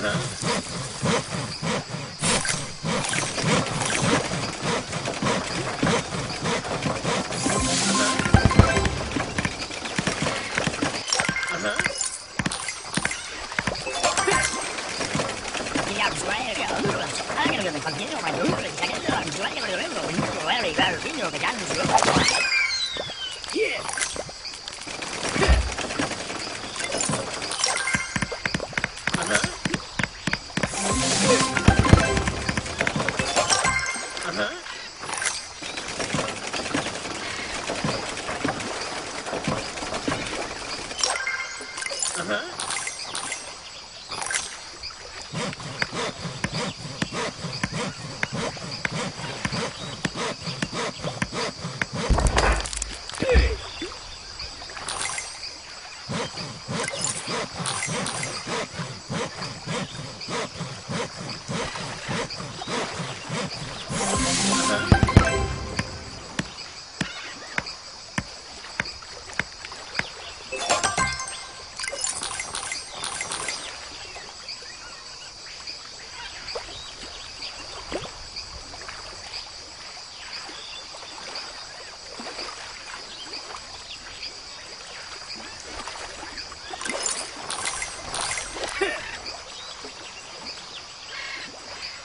nè I'm gonna go to the computer, my dude, and check it out. I'm gonna go to the room, and you're ready, you're ready, you're ready, you're ready, you're ready, you're ready, you're ready,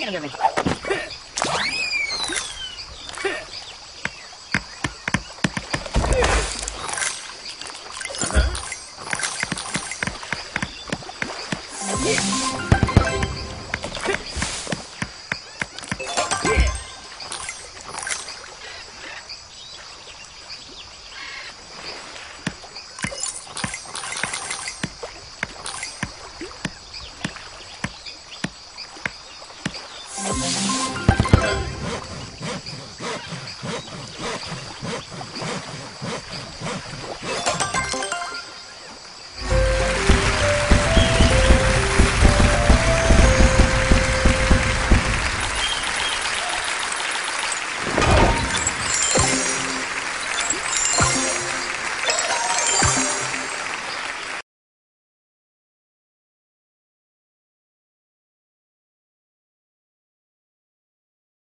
I gotta do me.